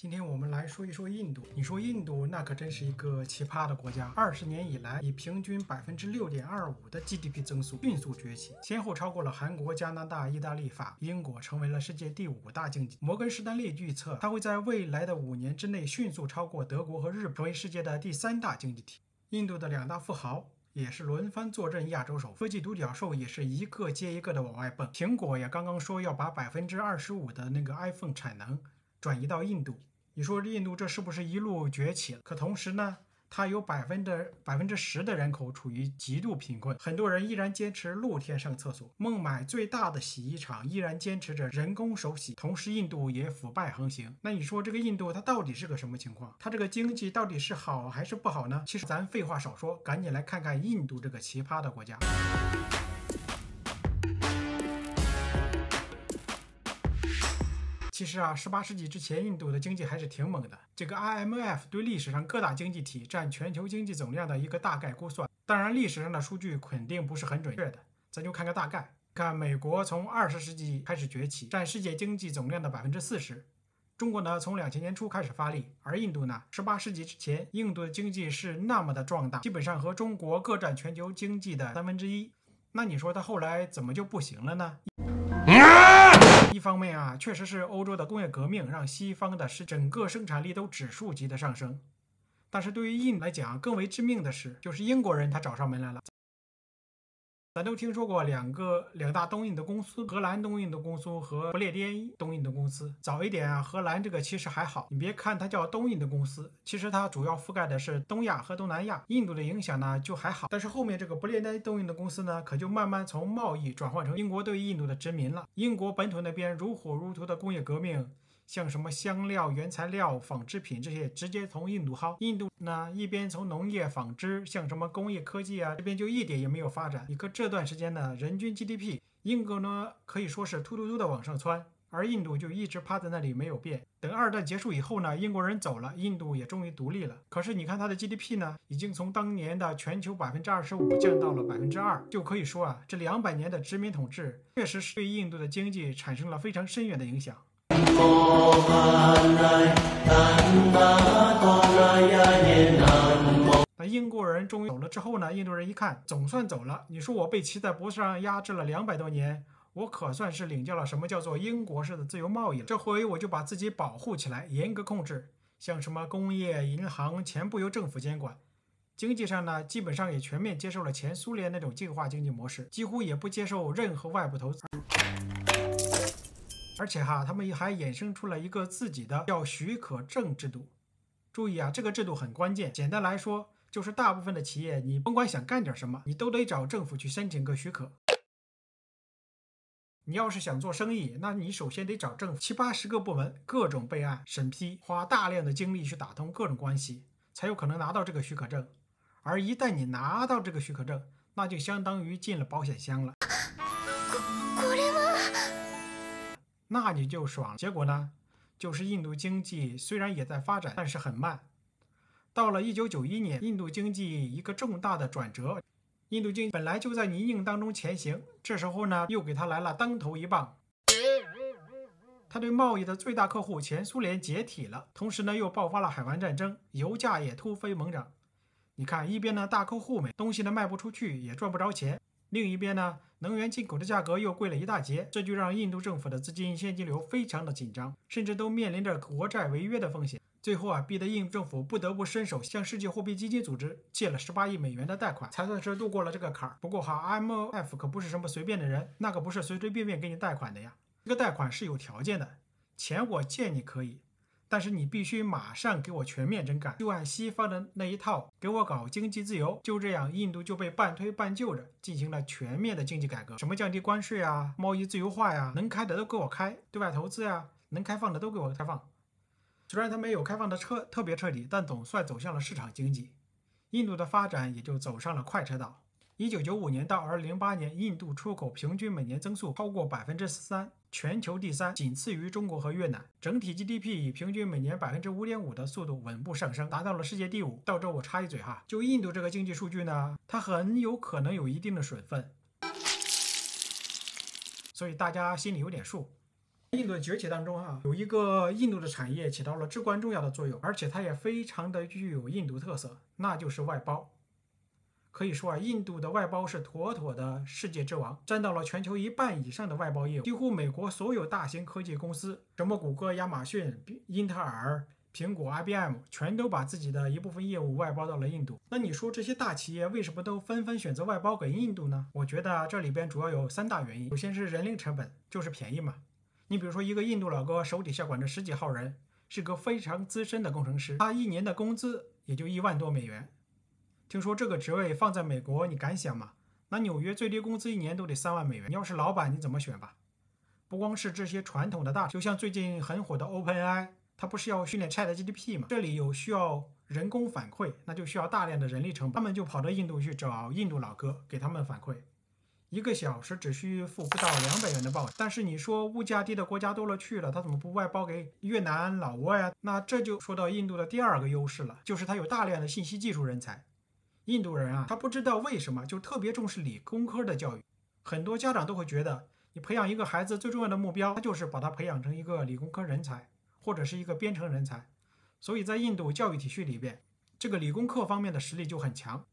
今天我们来说一说印度。你说印度，那可真是一个奇葩的国家。二十年以来，以平均百分之六点二五的 GDP 增速迅速崛起，先后超过了韩国、加拿大、意大利、法、英国，成为了世界第五大经济。摩根士丹利预测，它会在未来的五年之内迅速超过德国和日本，成为世界的第三大经济体。印度的两大富豪也是轮番坐镇亚洲首富，科技独角兽也是一个接一个的往外蹦。苹果也刚刚说要把百分之二十五的那个 iPhone 产能转移到印度。你说印度这是不是一路崛起了？可同时呢，它有百分之百分之十的人口处于极度贫困，很多人依然坚持露天上厕所，孟买最大的洗衣厂依然坚持着人工手洗。同时，印度也腐败横行。那你说这个印度它到底是个什么情况？它这个经济到底是好还是不好呢？其实咱废话少说，赶紧来看看印度这个奇葩的国家。其实啊，十八世纪之前，印度的经济还是挺猛的。这个 IMF 对历史上各大经济体占全球经济总量的一个大概估算，当然历史上的数据肯定不是很准确的，咱就看个大概。看美国从二十世纪开始崛起，占世界经济总量的百分之四十。中国呢，从两千年初开始发力，而印度呢，十八世纪之前，印度的经济是那么的壮大，基本上和中国各占全球经济的三分之一。那你说它后来怎么就不行了呢？一方面啊，确实是欧洲的工业革命让西方的是整个生产力都指数级的上升，但是对于印来讲，更为致命的是，就是英国人他找上门来了。咱都听说过两个两大东印的公司，荷兰东印的公司和不列颠东印的公司。早一点啊，荷兰这个其实还好，你别看它叫东印的公司，其实它主要覆盖的是东亚和东南亚，印度的影响呢就还好。但是后面这个不列颠东印的公司呢，可就慢慢从贸易转换成英国对印度的殖民了。英国本土那边如火如荼的工业革命。像什么香料、原材料、纺织品这些，直接从印度薅。印度呢，一边从农业、纺织，像什么工业科技啊，这边就一点也没有发展。你看这段时间呢，人均 GDP，英国呢可以说是突突突的往上窜，而印度就一直趴在那里没有变。等二战结束以后呢，英国人走了，印度也终于独立了。可是你看它的 GDP 呢，已经从当年的全球百分之二十五降到了百分之二，就可以说啊，这两百年的殖民统治确实是对印度的经济产生了非常深远的影响。那英国人终于走了之后呢？印度人一看，总算走了。你说我被骑在脖子上压制了两百多年，我可算是领教了什么叫做英国式的自由贸易了。这回我就把自己保护起来，严格控制，像什么工业、银行全部由政府监管。经济上呢，基本上也全面接受了前苏联那种计划经济模式，几乎也不接受任何外部投资。而且哈，他们还衍生出了一个自己的叫许可证制度。注意啊，这个制度很关键。简单来说，就是大部分的企业，你甭管想干点什么，你都得找政府去申请个许可。你要是想做生意，那你首先得找政府七八十个部门，各种备案审批，花大量的精力去打通各种关系，才有可能拿到这个许可证。而一旦你拿到这个许可证，那就相当于进了保险箱了。那你就爽。结果呢，就是印度经济虽然也在发展，但是很慢。到了一九九一年，印度经济一个重大的转折。印度经济本来就在泥泞当中前行，这时候呢，又给他来了当头一棒。他对贸易的最大客户前苏联解体了，同时呢，又爆发了海湾战争，油价也突飞猛涨。你看，一边呢，大客户们东西呢卖不出去，也赚不着钱。另一边呢，能源进口的价格又贵了一大截，这就让印度政府的资金现金流非常的紧张，甚至都面临着国债违约的风险。最后啊，逼得印度政府不得不伸手向世界货币基金组织借了十八亿美元的贷款，才算是度过了这个坎儿。不过哈，IMF 可不是什么随便的人，那可不是随随便便给你贷款的呀。这个贷款是有条件的，钱我借你可以。但是你必须马上给我全面整改，就按西方的那一套给我搞经济自由。就这样，印度就被半推半就着进行了全面的经济改革，什么降低关税啊，贸易自由化呀，能开的都给我开，对外投资呀，能开放的都给我开放。虽然它没有开放的彻特别彻底，但总算走向了市场经济，印度的发展也就走上了快车道。一九九五年到二零零八年，印度出口平均每年增速超过百分之三，全球第三，仅次于中国和越南。整体 GDP 以平均每年百分之五点五的速度稳步上升，达到了世界第五。到这我插一嘴哈，就印度这个经济数据呢，它很有可能有一定的水分，所以大家心里有点数。印度的崛起当中啊，有一个印度的产业起到了至关重要的作用，而且它也非常的具有印度特色，那就是外包。可以说啊，印度的外包是妥妥的世界之王，占到了全球一半以上的外包业务。几乎美国所有大型科技公司，什么谷歌、亚马逊、英特尔、苹果、IBM，全都把自己的一部分业务外包到了印度。那你说这些大企业为什么都纷纷选择外包给印度呢？我觉得这里边主要有三大原因。首先是人力成本，就是便宜嘛。你比如说，一个印度老哥手底下管着十几号人，是个非常资深的工程师，他一年的工资也就一万多美元。听说这个职位放在美国，你敢想吗？那纽约最低工资一年都得三万美元。你要是老板，你怎么选吧？不光是这些传统的大，就像最近很火的 OpenAI，它不是要训练 ChatGPT 吗？这里有需要人工反馈，那就需要大量的人力成本，他们就跑到印度去找印度老哥给他们反馈。一个小时只需付不到两百元的报酬，但是你说物价低的国家多了去了，他怎么不外包给越南、老挝呀？那这就说到印度的第二个优势了，就是它有大量的信息技术人才。印度人啊，他不知道为什么就特别重视理工科的教育，很多家长都会觉得，你培养一个孩子最重要的目标，他就是把他培养成一个理工科人才，或者是一个编程人才。所以在印度教育体系里边，这个理工科方面的实力就很强。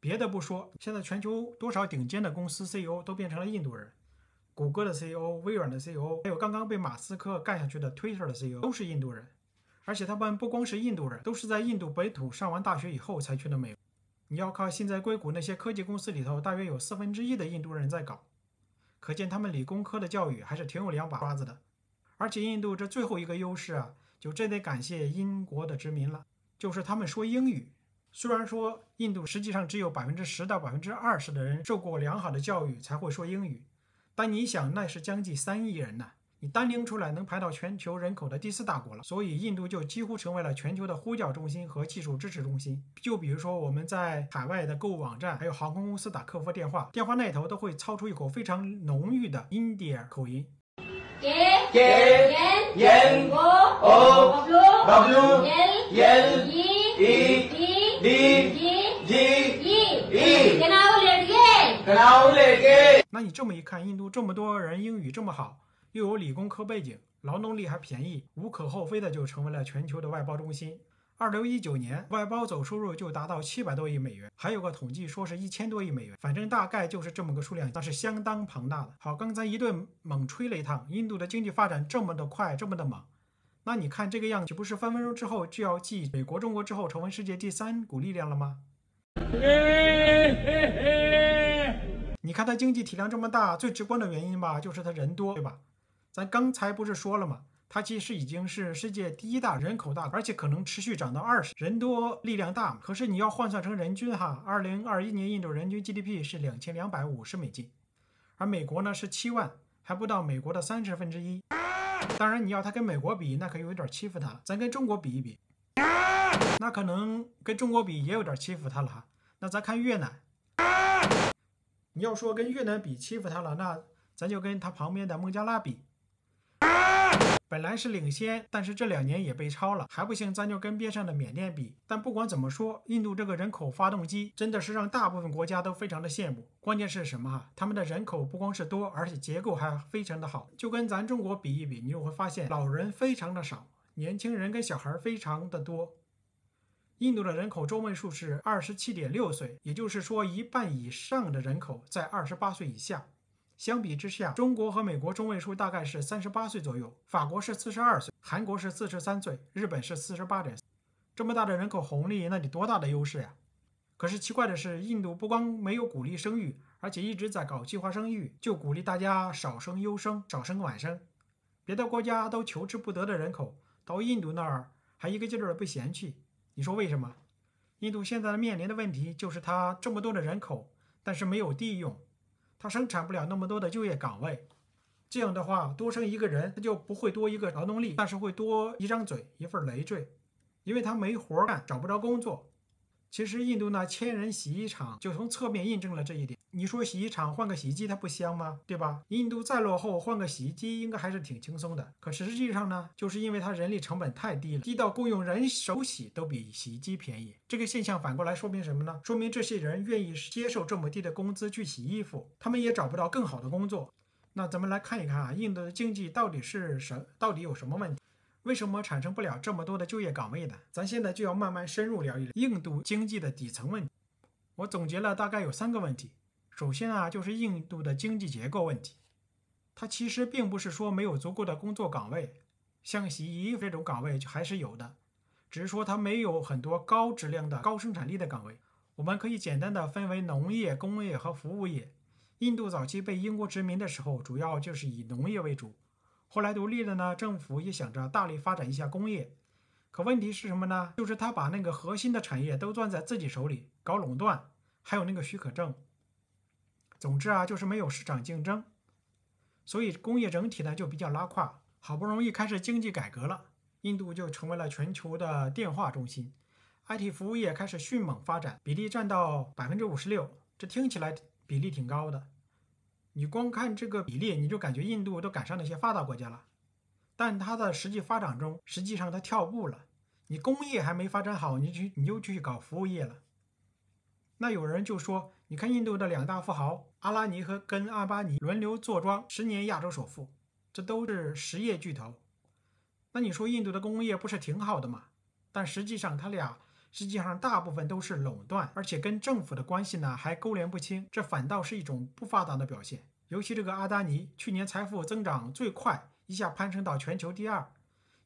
别的不说，现在全球多少顶尖的公司 CEO 都变成了印度人，谷歌的 CEO、微软的 CEO，还有刚刚被马斯克干下去的 Twitter 的 CEO 都是印度人。而且他们不光是印度人，都是在印度本土上完大学以后才去的美国。你要靠现在硅谷那些科技公司里头，大约有四分之一的印度人在搞，可见他们理工科的教育还是挺有两把刷子的。而且印度这最后一个优势啊，就真得感谢英国的殖民了，就是他们说英语。虽然说印度实际上只有百分之十到百分之二十的人受过良好的教育才会说英语，但你想那是将近三亿人呢，你单拎出来能排到全球人口的第四大国了，所以印度就几乎成为了全球的呼叫中心和技术支持中心。就比如说我们在海外的购物网站，还有航空公司打客服电话，电话那头都会操出一口非常浓郁的印第安口音。那你这么一看，印度这么多人英语这么好，又有理工科背景，劳动力还便宜，无可厚非的就成为了全球的外包中心。二零一九年外包总收入就达到七百多亿美元，还有个统计说是一千多亿美元，反正大概就是这么个数量，那是相当庞大的。好，刚才一顿猛吹了一趟，印度的经济发展这么的快，这么的猛。那你看这个样，岂不是分分钟之后就要继美国、中国之后成为世界第三股力量了吗？你看它经济体量这么大，最直观的原因吧，就是它人多，对吧？咱刚才不是说了吗？它其实已经是世界第一大人口大国，而且可能持续涨到二十。人多力量大，可是你要换算成人均哈，二零二一年印度人均 GDP 是两千两百五十美金，而美国呢是七万，还不到美国的三十分之一。当然，你要他跟美国比，那可有点欺负他了。咱跟中国比一比，那可能跟中国比也有点欺负他了哈。那咱看越南，你要说跟越南比欺负他了，那咱就跟他旁边的孟加拉比。本来是领先，但是这两年也被超了，还不行，咱就跟边上的缅甸比。但不管怎么说，印度这个人口发动机真的是让大部分国家都非常的羡慕。关键是什么哈？他们的人口不光是多，而且结构还非常的好。就跟咱中国比一比，你就会发现老人非常的少，年轻人跟小孩非常的多。印度的人口中位数是二十七点六岁，也就是说一半以上的人口在二十八岁以下。相比之下，中国和美国中位数大概是三十八岁左右，法国是四十二岁，韩国是四十三岁，日本是四十八点。这么大的人口红利，那得多大的优势呀？可是奇怪的是，印度不光没有鼓励生育，而且一直在搞计划生育，就鼓励大家少生优生，少生晚生。别的国家都求之不得的人口，到印度那儿还一个劲儿的不嫌弃。你说为什么？印度现在面临的问题就是它这么多的人口，但是没有地用。他生产不了那么多的就业岗位，这样的话，多生一个人，他就不会多一个劳动力，但是会多一张嘴，一份累赘，因为他没活干，找不着工作。其实印度那千人洗衣厂就从侧面印证了这一点。你说洗衣厂换个洗衣机它不香吗？对吧？印度再落后，换个洗衣机应该还是挺轻松的。可实际上呢，就是因为它人力成本太低了，低到雇佣人手洗都比洗衣机便宜。这个现象反过来说明什么呢？说明这些人愿意接受这么低的工资去洗衣服，他们也找不到更好的工作。那咱们来看一看啊，印度的经济到底是什，到底有什么问题？为什么产生不了这么多的就业岗位呢？咱现在就要慢慢深入聊一聊印度经济的底层问题。我总结了大概有三个问题。首先啊，就是印度的经济结构问题。它其实并不是说没有足够的工作岗位，像洗衣这种岗位就还是有的，只是说它没有很多高质量的高生产力的岗位。我们可以简单的分为农业、工业和服务业。印度早期被英国殖民的时候，主要就是以农业为主。后来独立了呢，政府也想着大力发展一下工业。可问题是什么呢？就是他把那个核心的产业都攥在自己手里，搞垄断，还有那个许可证。总之啊，就是没有市场竞争，所以工业整体呢就比较拉胯。好不容易开始经济改革了，印度就成为了全球的电话中心，IT 服务业开始迅猛发展，比例占到百分之五十六，这听起来。比例挺高的，你光看这个比例，你就感觉印度都赶上那些发达国家了。但它的实际发展中，实际上它跳步了。你工业还没发展好，你去你就去搞服务业了。那有人就说，你看印度的两大富豪阿拉尼和跟阿巴尼轮流坐庄，十年亚洲首富，这都是实业巨头。那你说印度的工业不是挺好的吗？但实际上他俩。实际上，大部分都是垄断，而且跟政府的关系呢还勾连不清，这反倒是一种不发达的表现。尤其这个阿达尼，去年财富增长最快，一下攀升到全球第二，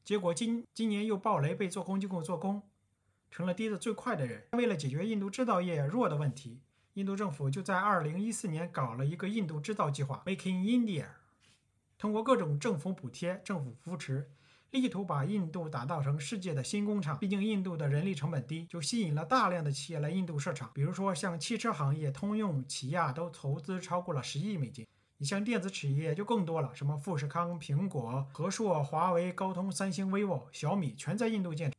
结果今今年又暴雷被做空机构做空，成了跌得最快的人。为了解决印度制造业弱的问题，印度政府就在2014年搞了一个印度制造计划 （Making India），通过各种政府补贴、政府扶持。意图把印度打造成世界的新工厂，毕竟印度的人力成本低，就吸引了大量的企业来印度设厂。比如说像汽车行业，通用、起亚都投资超过了十亿美金。你像电子企业就更多了，什么富士康、苹果、和硕、华为、高通、三星、vivo、小米，全在印度建。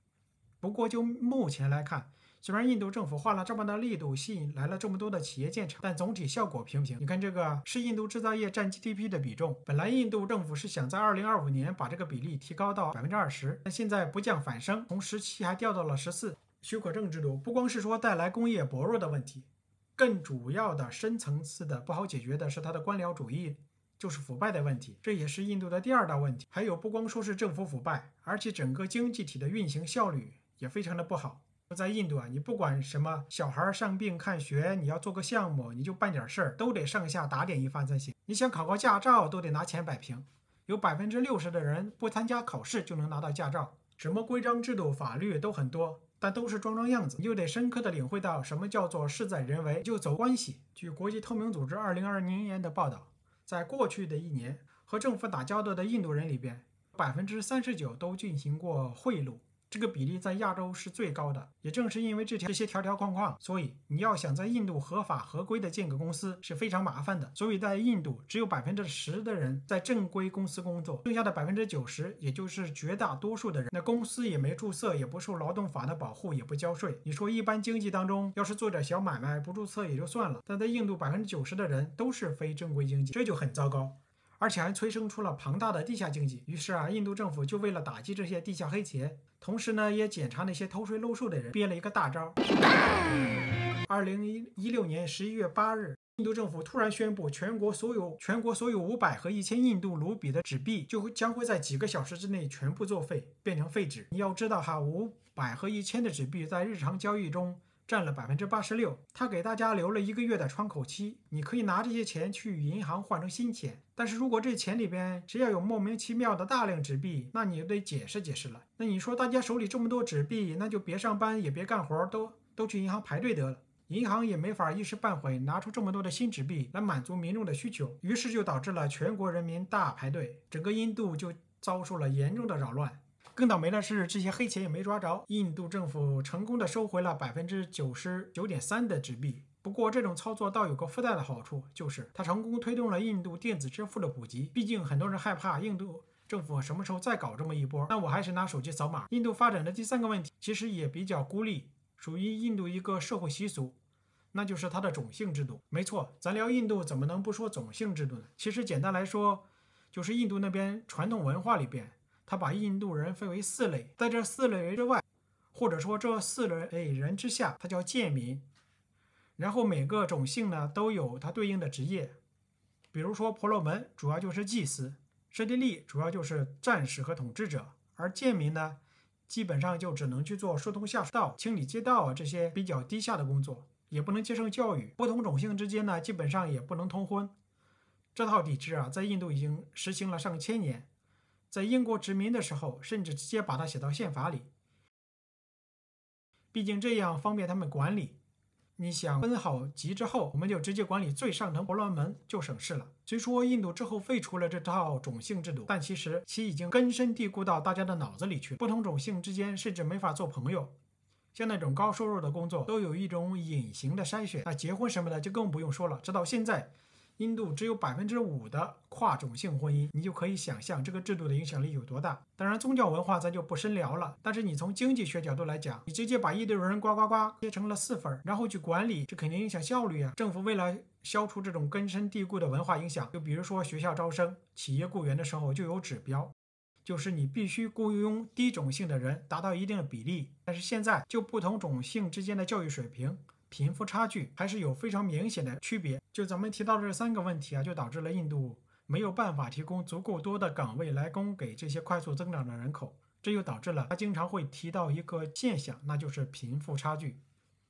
不过就目前来看，虽然印度政府花了这么大力度，吸引来了这么多的企业建厂，但总体效果平平。你看这个是印度制造业占 GDP 的比重，本来印度政府是想在2025年把这个比例提高到百分之二十，但现在不降反升，从十七还掉到了十四。许可证制度不光是说带来工业薄弱的问题，更主要的深层次的不好解决的是它的官僚主义，就是腐败的问题，这也是印度的第二大问题。还有不光说是政府腐败，而且整个经济体的运行效率也非常的不好。在印度啊，你不管什么小孩儿生病看学，你要做个项目，你就办点事儿，都得上下打点一番才行。你想考个驾照，都得拿钱摆平。有百分之六十的人不参加考试就能拿到驾照。什么规章制度、法律都很多，但都是装装样子。你就得深刻的领会到什么叫做事在人为，就走关系。据国际透明组织二零二零年的报道，在过去的一年，和政府打交道的印度人里边，百分之三十九都进行过贿赂。这个比例在亚洲是最高的，也正是因为这条这些条条框框，所以你要想在印度合法合规的建个公司是非常麻烦的。所以在印度，只有百分之十的人在正规公司工作，剩下的百分之九十，也就是绝大多数的人，那公司也没注册，也不受劳动法的保护，也不交税。你说一般经济当中，要是做点小买卖不注册也就算了，但在印度，百分之九十的人都是非正规经济，这就很糟糕。而且还催生出了庞大的地下经济。于是啊，印度政府就为了打击这些地下黑钱，同时呢，也检查那些偷税漏税的人，憋了一个大招。二零一一六年十一月八日，印度政府突然宣布，全国所有全国所有五百和一千印度卢比的纸币，就会将会在几个小时之内全部作废，变成废纸。你要知道哈，五百和一千的纸币在日常交易中。占了百分之八十六，他给大家留了一个月的窗口期，你可以拿这些钱去银行换成新钱。但是如果这钱里边只要有莫名其妙的大量纸币，那你就得解释解释了。那你说大家手里这么多纸币，那就别上班也别干活，都都去银行排队得了。银行也没法一时半会拿出这么多的新纸币来满足民众的需求，于是就导致了全国人民大排队，整个印度就遭受了严重的扰乱。更倒霉的是，这些黑钱也没抓着。印度政府成功的收回了百分之九十九点三的纸币。不过，这种操作倒有个附带的好处，就是它成功推动了印度电子支付的普及。毕竟，很多人害怕印度政府什么时候再搞这么一波，那我还是拿手机扫码。印度发展的第三个问题，其实也比较孤立，属于印度一个社会习俗，那就是它的种姓制度。没错，咱聊印度怎么能不说种姓制度呢？其实简单来说，就是印度那边传统文化里边。他把印度人分为四类，在这四类人之外，或者说这四类人之下，他叫贱民。然后每个种姓呢都有它对应的职业，比如说婆罗门主要就是祭司，舍利利主要就是战士和统治者，而贱民呢，基本上就只能去做疏通下水道、清理街道啊这些比较低下的工作，也不能接受教育。不同种姓之间呢，基本上也不能通婚。这套体制啊，在印度已经实行了上千年，在英国殖民的时候，甚至直接把它写到宪法里。毕竟这样方便他们管理。你想分好级之后，我们就直接管理最上层婆罗门，就省事了。虽说印度之后废除了这套种姓制度，但其实其已经根深蒂固到大家的脑子里去。不同种姓之间甚至没法做朋友。像那种高收入的工作，都有一种隐形的筛选。那结婚什么的就更不用说了。直到现在。印度只有百分之五的跨种姓婚姻，你就可以想象这个制度的影响力有多大。当然，宗教文化咱就不深聊了。但是你从经济学角度来讲，你直接把一堆人呱呱呱切成了四份，然后去管理，这肯定影响效率啊。政府为了消除这种根深蒂固的文化影响，就比如说学校招生、企业雇员的时候就有指标，就是你必须雇佣低种姓的人达到一定的比例。但是现在就不同种姓之间的教育水平。贫富差距还是有非常明显的区别。就咱们提到这三个问题啊，就导致了印度没有办法提供足够多的岗位来供给这些快速增长的人口。这又导致了他经常会提到一个现象，那就是贫富差距。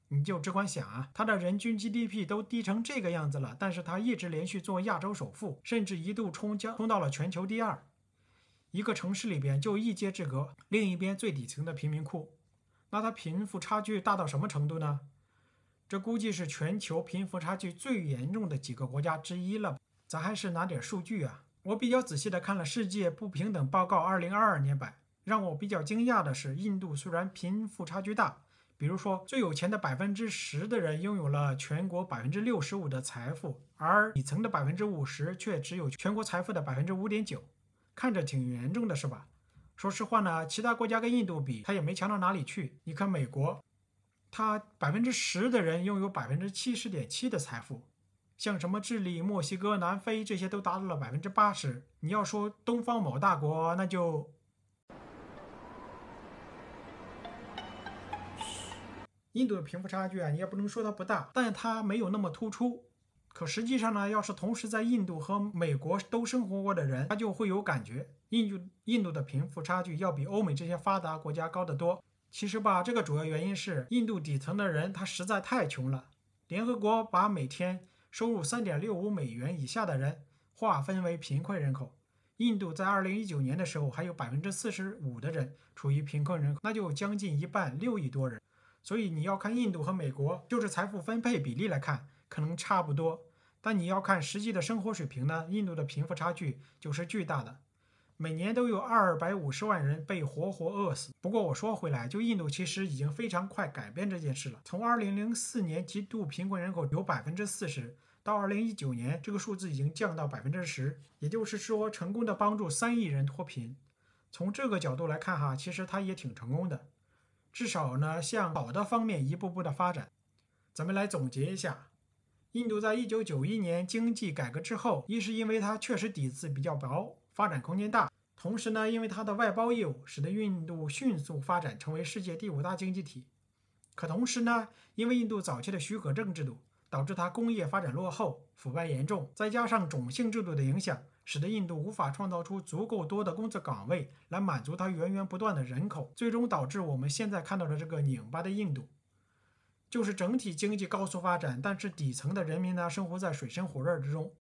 你就只管想啊，他的人均 GDP 都低成这个样子了，但是他一直连续做亚洲首富，甚至一度冲将冲到了全球第二。一个城市里边就一街之隔，另一边最底层的贫民窟，那他贫富差距大到什么程度呢？这估计是全球贫富差距最严重的几个国家之一了。咱还是拿点数据啊。我比较仔细的看了《世界不平等报告》二零二二年版，让我比较惊讶的是，印度虽然贫富差距大，比如说最有钱的百分之十的人拥有了全国百分之六十五的财富，而底层的百分之五十却只有全国财富的百分之五点九，看着挺严重的，是吧？说实话呢，其他国家跟印度比，它也没强到哪里去。你看美国。他百分之十的人拥有百分之七十点七的财富，像什么智利、墨西哥、南非这些都达到了百分之八十。你要说东方某大国，那就印度的贫富差距啊，你也不能说它不大，但它没有那么突出。可实际上呢，要是同时在印度和美国都生活过的人，他就会有感觉，印度印度的贫富差距要比欧美这些发达国家高得多。其实吧，这个主要原因是印度底层的人他实在太穷了。联合国把每天收入三点六五美元以下的人划分为贫困人口。印度在二零一九年的时候还有百分之四十五的人处于贫困人口，那就将近一半，六亿多人。所以你要看印度和美国，就是财富分配比例来看，可能差不多。但你要看实际的生活水平呢，印度的贫富差距就是巨大的。每年都有二百五十万人被活活饿死。不过我说回来，就印度其实已经非常快改变这件事了。从二零零四年极度贫困人口有百分之四十，到二零一九年这个数字已经降到百分之十，也就是说成功的帮助三亿人脱贫。从这个角度来看哈，其实它也挺成功的，至少呢向好的方面一步步的发展。咱们来总结一下，印度在一九九一年经济改革之后，一是因为它确实底子比较薄。发展空间大，同时呢，因为它的外包业务使得印度迅速发展成为世界第五大经济体。可同时呢，因为印度早期的许可证制度导致它工业发展落后、腐败严重，再加上种姓制度的影响，使得印度无法创造出足够多的工作岗位来满足它源源不断的人口，最终导致我们现在看到的这个拧巴的印度，就是整体经济高速发展，但是底层的人民呢，生活在水深火热之中。